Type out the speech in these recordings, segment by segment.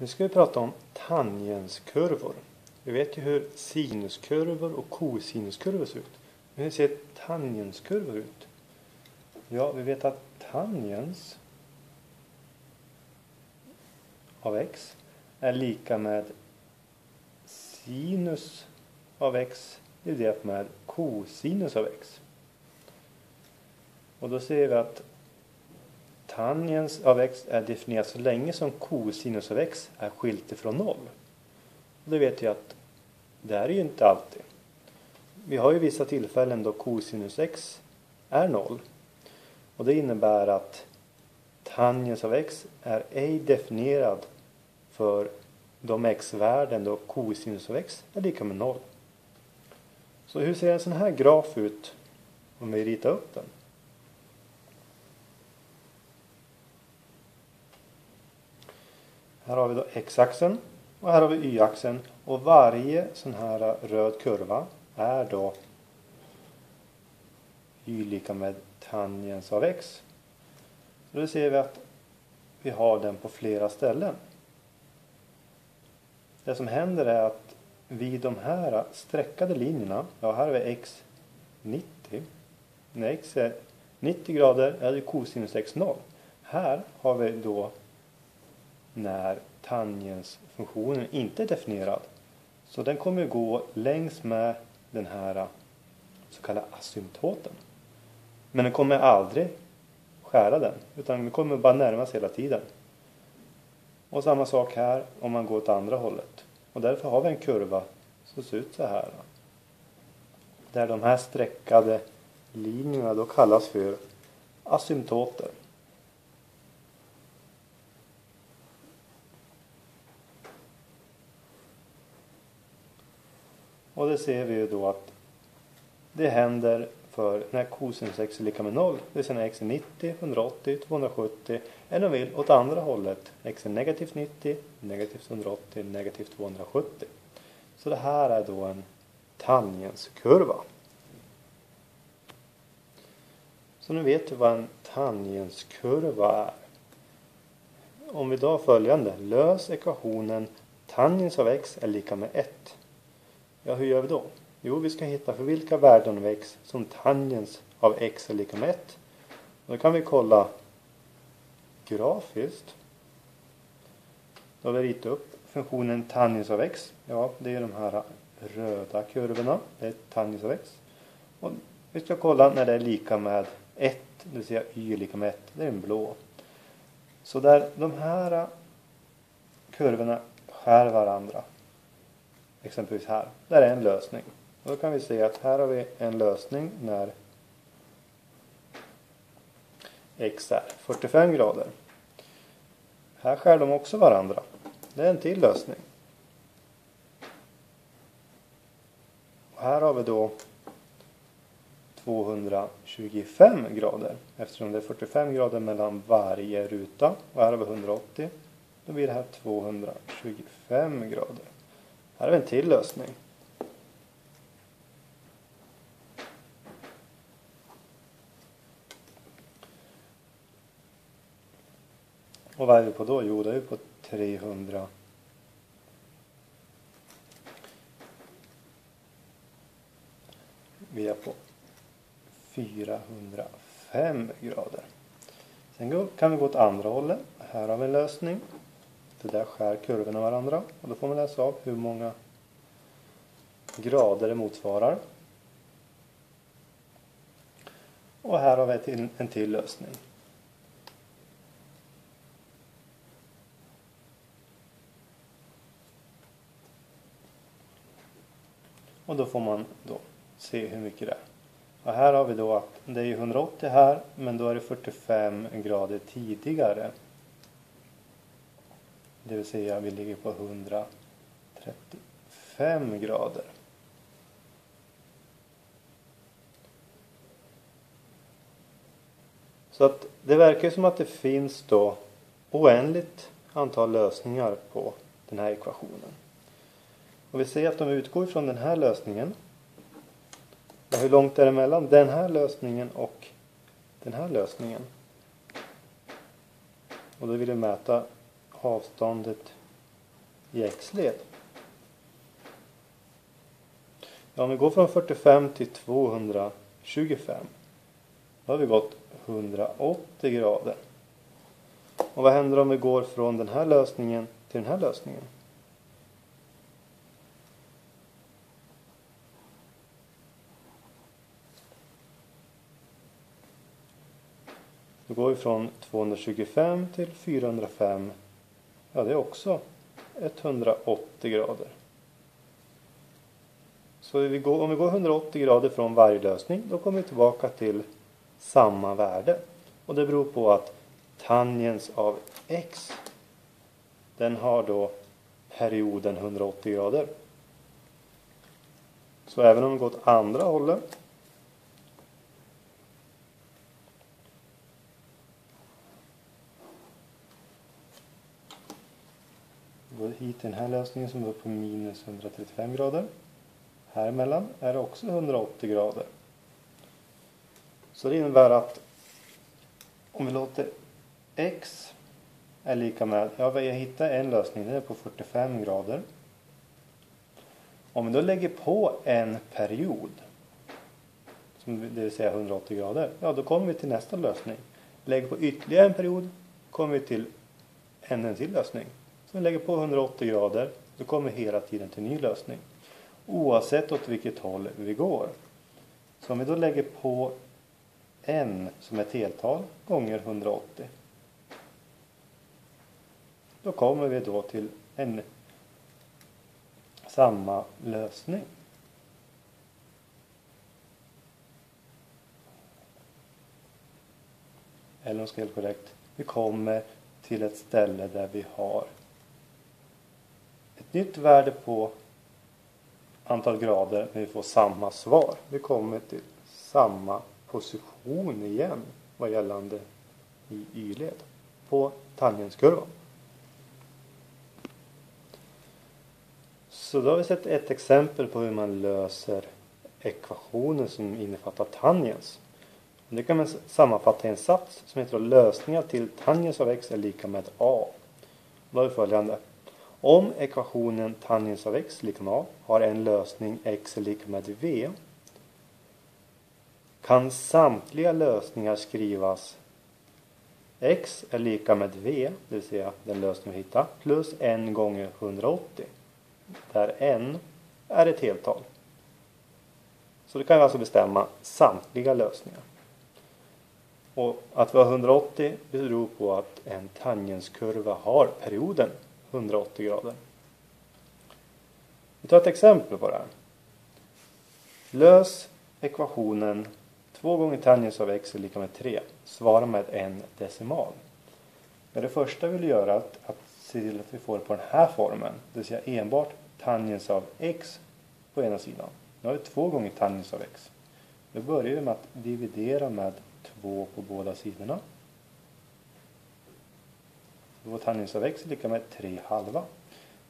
Nu ska vi prata om tangenskurvor. Vi vet ju hur sinuskurvor och kosinuskurvor ser ut. Men hur ser tangenskurvor ut? Ja, vi vet att tangens av x är lika med sinus av x dividerat med kosinus av x. Och då ser vi att tangens av x är definierat så länge som kosinus av x är skilt ifrån noll. Och det vet jag att det är ju inte alltid. Vi har ju vissa tillfällen då kosinus x är noll. Och det innebär att tangens av x är ej definierad för de x-värden då kosinus av x är lika med noll. Så hur ser en sån här graf ut om vi ritar upp den? Här har vi då x-axeln och här har vi y-axeln och varje sån här röd kurva är då y lika med tangens av x. då ser vi att vi har den på flera ställen. Det som händer är att vid de här streckade linjerna, ja här har vi x 90. När x är 90 grader är det kosinus x 0. Här har vi då när tangensfunktionen inte är definierad. Så den kommer gå längs med den här eh, så kallade asymptoten. Men den kommer aldrig skära den utan den kommer bara närma sig hela tiden. Och samma sak här om man går åt andra hållet. Och därför har vi en kurva som ser ut så här. Eh, där de här streckade linjerna då kallas för asymptoter. Och det ser vi ju då att det händer för när kosinus x är lika med 0, det vill säga när x är 90, 180, 270 eller om vi vill åt andra hållet, x är negativt 90, negativt 180, negativt 270. Så det här är då en tangenskurva. Så nu vet vi vad en tangenskurva är. Om vi då har följande, lös ekvationen tangens av x är lika med 1. Ja, hur gör vi då? Jo, vi ska hitta för vilka värden av x som tangens av x är lika med 1. Då kan vi kolla grafiskt. Då har vi ritat upp funktionen tangens av x. Ja, det är de här röda kurvorna. Det är tangens av x. Och vi ska kolla när det är lika med 1, det vill säga y är lika med 1. Det är en blå. Så där de här kurvorna skär varandra exempelvis här. Där är en lösning. Och då kan vi se att här har vi en lösning när x är 45 grader. Här skär de också varandra. Det är en till lösning. Och här har vi då 225 grader eftersom det är 45 grader mellan varje ruta och här har vi 180. Då blir det här 225 grader. Här har vi en till lösning. Och vad är vi på då? Jo, det är vi på 300 Vi är på 405 grader. Sen kan vi gå åt andra hållet. Här har vi en lösning. Det där skär kurvorna varandra och då får man läsa av hur många grader det motsvarar. Och här har vi en till lösning. Och då får man då se hur mycket det är. Och här har vi då att det är 180 här men då är det 45 grader tidigare det vill säga vi ligger på 135 grader. Så att det verkar som att det finns då oändligt antal lösningar på den här ekvationen. Och vi ser att de utgår från den här lösningen. Och hur långt är det mellan den här lösningen och den här lösningen? Och då vill vi mäta avståndet i x-led. Ja, om vi går från 45 till 225. Då har vi gått 180 grader. Och vad händer om vi går från den här lösningen till den här lösningen? Då går vi från 225 till 405. Ja, det är också 180 grader. Så vi går, om vi går 180 grader från varje lösning då kommer vi tillbaka till samma värde. Och det beror på att tangens av x den har då perioden 180 grader. Så även om vi går åt andra hållet går hit till den här lösningen som var på minus 135 grader. Här emellan är det också 180 grader. Så det innebär att om vi låter x är lika med, ja vi hittar en lösning, den är på 45 grader. Om vi då lägger på en period, som det vill säga 180 grader, ja då kommer vi till nästa lösning. Lägger på ytterligare en period kommer vi till ännu en till lösning. Så vi lägger på 180 grader, då kommer vi hela tiden till ny lösning. Oavsett åt vilket håll vi går. Så om vi då lägger på n som ett heltal gånger 180. Då kommer vi då till en samma lösning. Eller om jag ska helt korrekt. Vi kommer till ett ställe där vi har nytt värde på antal grader men vi får samma svar. Vi kommer till samma position igen vad gällande i y-led på tangenskurvan. Så då har vi sett ett exempel på hur man löser ekvationer som innefattar tangens. Det kan man sammanfatta i en sats som heter lösningar till tangens av x är lika med a. Då har vi följande. Om ekvationen tangens av x är lika med a har en lösning x är lika med v kan samtliga lösningar skrivas x är lika med v, det vill säga den lösning vi hittar, plus n gånger 180. Där n är ett heltal. Så det kan vi alltså bestämma samtliga lösningar. Och att vi har 180 beror på att en tangenskurva har perioden 180 grader. Vi tar ett exempel på det här. Lös ekvationen 2 gånger tangens av x är lika med 3. Svara med en decimal. Men det första vi vill göra är att, att se till att vi får det på den här formen. Det vill säga enbart tangens av x på ena sidan. Nu har vi 2 gånger tangens av x. Då börjar vi med att dividera med 2 på båda sidorna. Då tangens av är lika med 3 halva.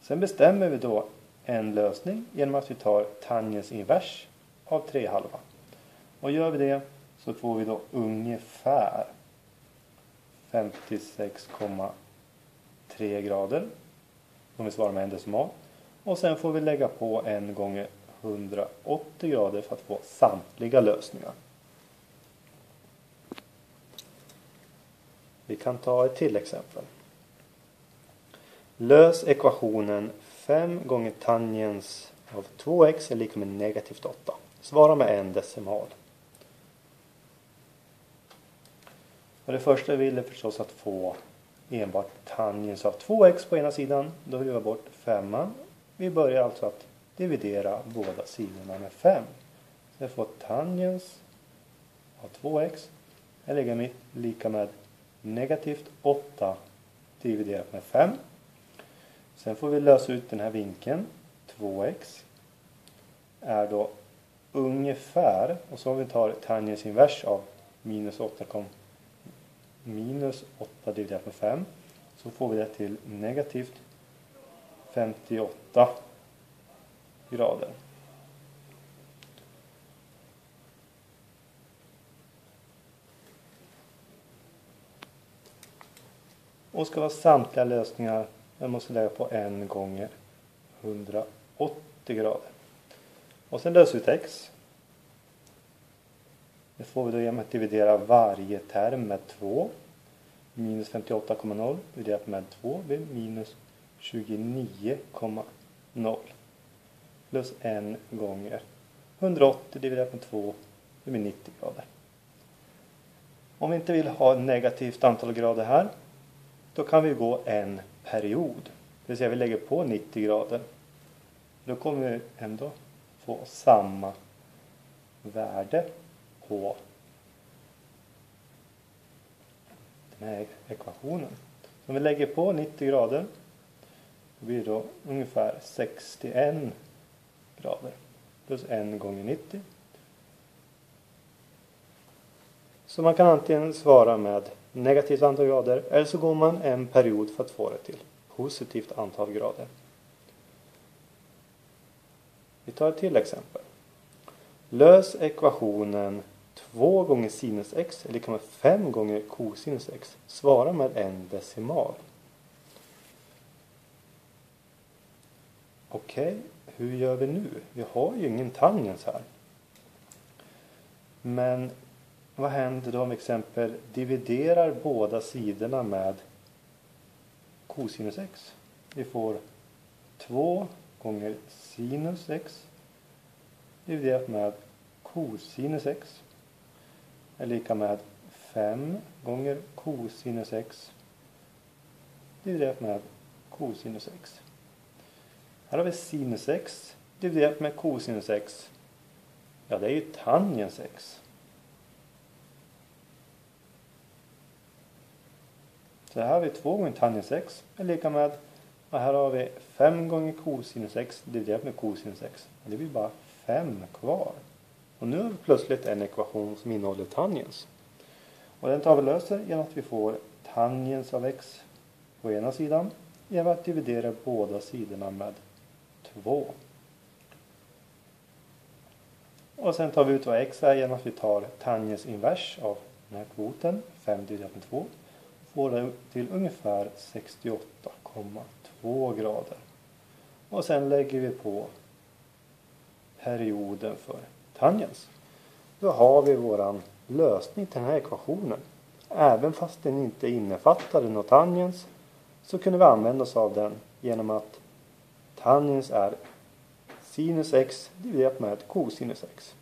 Sen bestämmer vi då en lösning genom att vi tar tangens invers av 3 halva. Och gör vi det så får vi då ungefär 56,3 grader. Om vi svarar med en decimal. Och sen får vi lägga på en gånger 180 grader för att få samtliga lösningar. Vi kan ta ett till exempel. Lös ekvationen 5 gånger tangens av 2x är lika med negativt 8. Svara med en decimal. Och det första vi vill är förstås att få enbart tangens av 2x på ena sidan. Då vill vi bort 5. Vi börjar alltså att dividera båda sidorna med 5. Så jag får tangens av 2x är lika med negativt 8 dividerat med 5. Sen får vi lösa ut den här vinkeln. 2x är då ungefär, och så om vi tar tangens invers av minus 8, minus 8 dividerat med 5 så får vi det till negativt 58 grader. Och ska vara samtliga lösningar jag måste lägga på en gånger 180 grader. Och sen löser vi ut x. Det får vi då genom att dividera varje term med 2. Minus 58,0 dividerat med 2 blir minus 29,0. Plus 1 gånger 180 dividerat med 2 det blir 90 grader. Om vi inte vill ha negativt antal grader här då kan vi gå en period. Det vill säga vi lägger på 90 grader. Då kommer vi ändå få samma värde på den här ekvationen. Om vi lägger på 90 grader då blir det då ungefär 61 grader plus 1 gånger 90. Så man kan antingen svara med negativt antal grader eller så går man en period för att få det till positivt antal grader. Vi tar ett till exempel. Lös ekvationen 2 gånger sinus x är lika med 5 gånger cosinus x. Svara med en decimal. Okej, okay, hur gör vi nu? Vi har ju ingen tangens här. Men vad händer då om vi exempel dividerar båda sidorna med cosinus x? Vi får 2 gånger sinus x dividerat med cosinus x är lika med 5 gånger cosinus x dividerat med cosinus x. Här har vi sinus x dividerat med cosinus x. Ja, det är ju tangens x. Så här har vi 2 gånger tangens x är lika med och här har vi 5 gånger cosinus x dividerat med cosinus x. Det blir bara 5 kvar. Och nu har vi plötsligt en ekvation som innehåller tangens. Och den tar vi löser genom att vi får tangens av x på ena sidan genom att dividera båda sidorna med 2. Och sen tar vi ut vad x är genom att vi tar tangens invers av den här kvoten, 5 dividerat med 2. Får det till ungefär 68,2 grader. Och sen lägger vi på perioden för tangens. Då har vi våran lösning till den här ekvationen. Även fast den inte innefattade något tangens så kunde vi använda oss av den genom att tangens är sinus x dividerat med cosinus x.